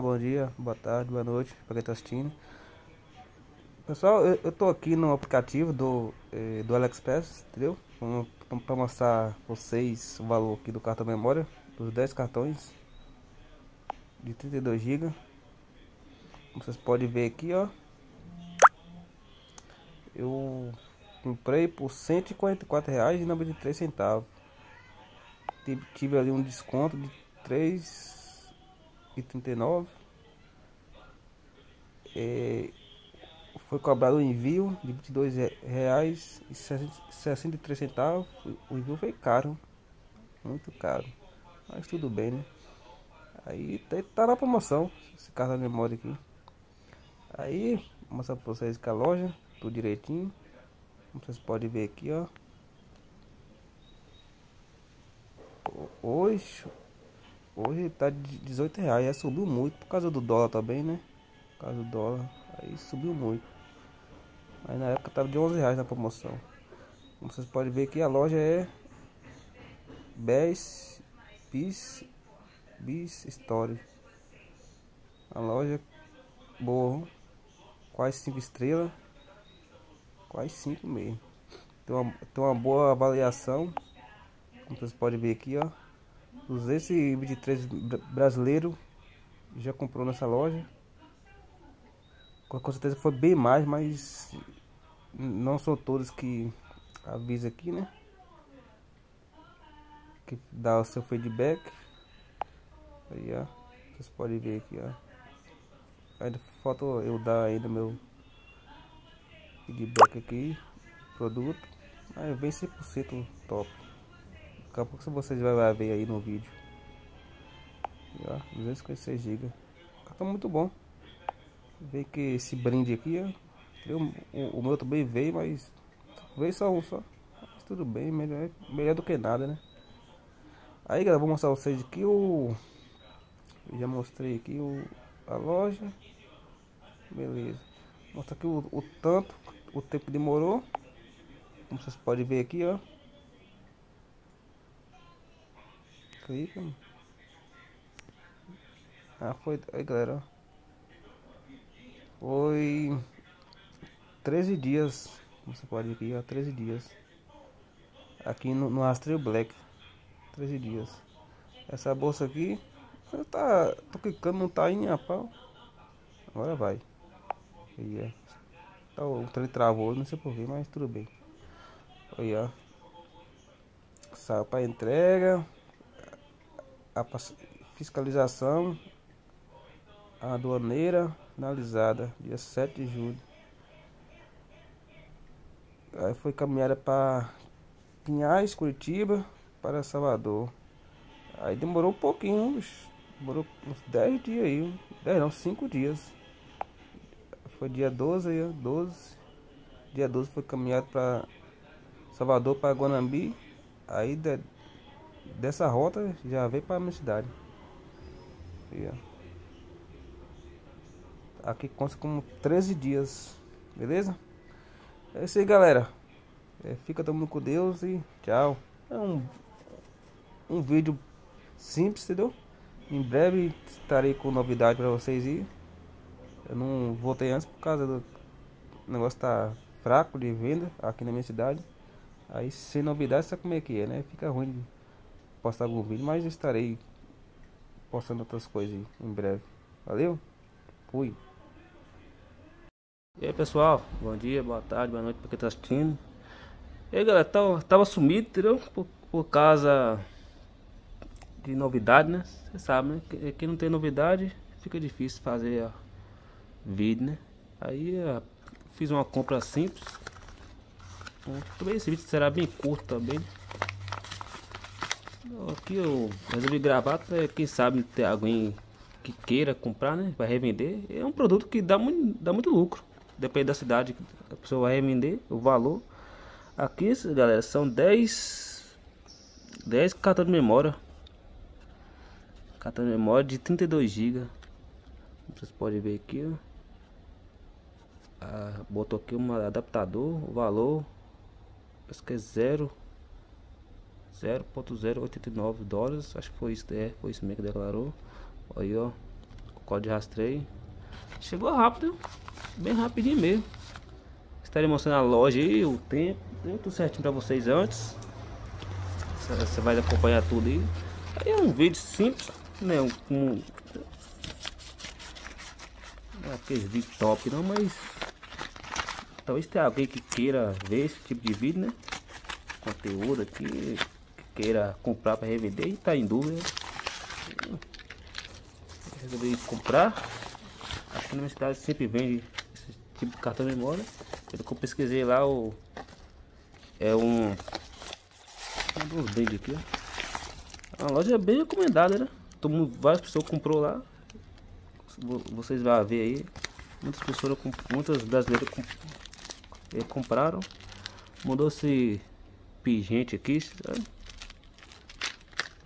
Bom dia, boa tarde, boa noite para quem está assistindo. Pessoal, eu, tô aqui no aplicativo do, eh, do AliExpress, entendeu? Para mostrar vocês o valor aqui do cartão memória, dos 10 cartões de 32 GB. Vocês podem ver aqui, ó. Eu comprei por R$ 144,93. Tive, ali um desconto de R$ 3,39. É, foi cobrado o envio de R$ reais e 63 centavos. O envio foi caro, muito caro, mas tudo bem, né? Aí tá, tá na promoção esse cartão de memória aqui. Aí, vou mostrar pra vocês que a loja, tudo direitinho. Como vocês podem ver aqui, ó. Hoje, hoje tá de 18 reais, já subiu muito por causa do dólar também, né? Por causa do dólar, aí subiu muito. Aí na época tava de 11 reais na promoção. Como vocês podem ver aqui, a loja é Best Bis Bis Story. A loja boa, quase 5 estrelas, quase 5 mesmo. Tem uma, tem uma boa avaliação, como vocês podem ver aqui, ó. 223 brasileiro já comprou nessa loja com certeza foi bem mais, mas não são todos que avisa aqui, né? Que dá o seu feedback. Aí, ó. Vocês podem ver aqui, ó. Ainda falta eu dar ainda meu feedback aqui, produto. Aí vem 100% top. Daqui a pouco vocês vão ver aí no vídeo. E, ó, 256 GB. Cartão muito bom. Vê que esse brinde aqui, ó. o, o, meu também veio, mas veio só um só. Mas tudo bem, melhor, melhor do que nada, né? Aí galera, vou mostrar vocês aqui o. Eu já mostrei aqui o, a loja. Beleza. Mostra aqui o, o tanto, o tempo demorou. Como vocês podem ver aqui, ó. Clica. Ah, foi. Aí galera. Foi 13 dias. Você pode ver aqui, ó, 13 dias. Aqui no, no Rastreio Black. 13 dias. Essa bolsa aqui. Eu tá. Tô clicando, não tá indo a pau. Agora vai. Aí, é. Tá, o trem travou, não sei porquê, mas tudo bem. Ó. Saiu para entrega. A fiscalização. A aduaneira finalizada, dia 7 de julho. Aí foi caminhada para Pinhais, Curitiba, para Salvador. Aí demorou um pouquinho, demorou uns 10 dias aí, 10 não, 5 dias. Foi dia 12 aí, 12. Dia 12 foi caminhado para Salvador para Guanambi. Aí de, dessa rota já veio para a minha cidade. Ó. Aqui consta como 13 dias. Beleza? É isso aí, galera. É, fica todo mundo com Deus e tchau. É um, um vídeo simples, entendeu? Em breve estarei com novidade para vocês aí. Eu não voltei antes por causa do negócio tá fraco de venda aqui na minha cidade. Aí sem novidade sabe como é que é, né? Fica ruim postar algum vídeo, mas estarei postando outras coisas em breve. Valeu? Fui. E aí pessoal, bom dia, boa tarde, boa noite para quem tá assistindo. E aí galera, tava, tava sumido, entendeu? Por, por causa de novidade, né? Você sabe, né? Quem não tem novidade, fica difícil fazer ó, vídeo, né? Aí ó, fiz uma compra simples. Também esse vídeo será bem curto também. Aqui eu resolvi gravar, quem sabe ter alguém que queira comprar, né? Vai revender. É um produto que dá muito, dá muito lucro. Depende da cidade que a pessoa vai vender, o valor. Aqui, galera, são 10 10 cartões de memória. Cartão de memória de 32 GB. Vocês podem ver aqui, ó. Ah, botou aqui um adaptador, o valor acho que é 0 0.089 dólares, acho que foi isso, é, foi isso mesmo que declarou. Aí, ó, código de rastreio. Chegou rápido, bem rapidinho mesmo. Estarei mostrando a loja aí, o tempo, deu tudo certinho pra vocês antes. Você vai acompanhar tudo aí. Aí é um vídeo simples, né? Um, um, é vídeos top não, mas talvez tenha alguém que queira ver esse tipo de vídeo, né? Conteúdo aqui, queira comprar para revender e tá em dúvida. Resolvi comprar. Que na minha cidade sempre vende esse tipo de cartão de memória. Pelo que eu pesquisei lá, o é um. Uns brindes aqui, ó. A loja é bem recomendada, né? Todo mundo, várias pessoas comprou lá. Vocês vão ver aí. Muitas pessoas, muitas brasileiras eh, compraram. Mandou-se pingente aqui. Sabe?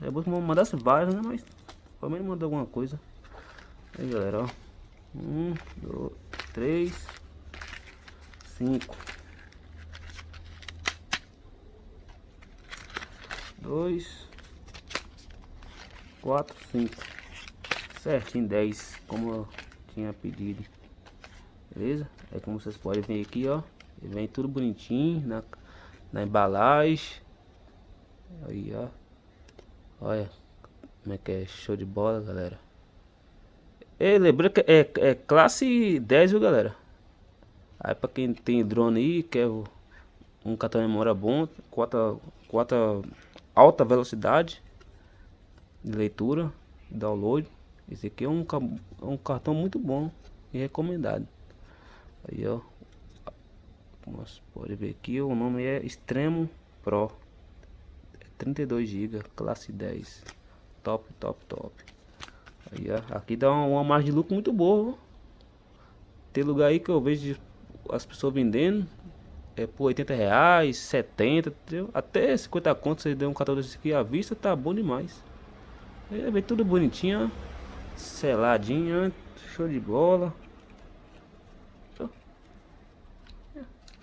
É bom que mandasse vários, né? Mas pelo menos mandou alguma coisa. Aí galera, ó. Um, dois, três, cinco. Dois, quatro, cinco. Certinho, dez, como eu tinha pedido. Beleza? É como vocês podem ver aqui, ó. Ele vem tudo bonitinho na, na embalagem. Aí, ó. Olha como é que é show de bola, galera. E lembrando que é, é classe 10, viu, galera? Aí pra quem tem drone aí, quer um cartão de memória bom, quatro, quatro alta velocidade de leitura, download. Esse aqui é um, um cartão muito bom e recomendado. Aí, ó. Como você pode ver aqui, o nome é Extremo Pro. 32 GB, classe 10. Top, top, top. Aí, ó, aqui dá uma, uma margem de lucro muito boa. Tem lugar aí que eu vejo as pessoas vendendo é por 80 reais, 70, entendeu? até 50 contos. Você deu um cartão desse aqui à vista, tá bom demais. É, vem tudo bonitinho, ó. seladinho, show de bola.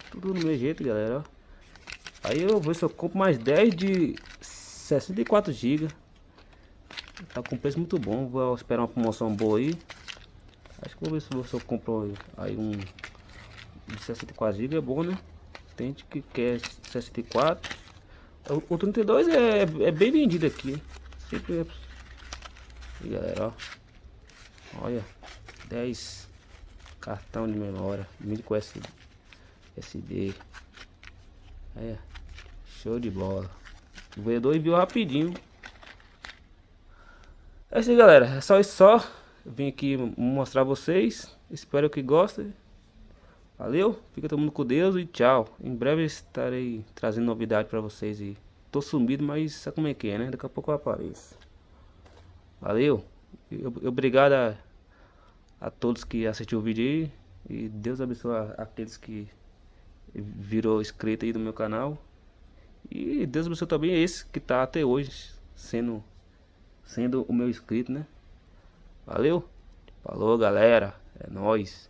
Tudo do meu jeito, galera. Aí eu vou se eu compro mais 10 de 64 GB. Tá com preço muito bom. Vou esperar uma promoção boa aí. Acho que vou ver se eu compro aí um de 64 GB. É bom, né? Tem gente que quer 64. O, o 32 é, é bem vendido aqui. Sempre é... E galera, ó. Olha. 10 cartão de memória. Micro SD. SD. Aí, show de bola. O vendedor enviou rapidinho. É isso aí, galera. É só isso só. Eu vim aqui mostrar vocês. Espero que gostem. Valeu, fica todo mundo com Deus e tchau. Em breve estarei trazendo novidade para vocês e tô sumido, mas sabe como é que é, né? Daqui a pouco eu apareço. Valeu. Obrigado a, a todos que assistiram o vídeo aí e Deus abençoe aqueles que virou inscrito aí no meu canal. E Deus abençoe também esse que tá até hoje sendo sendo o meu inscrito, né? Valeu. Falou, galera. É nós.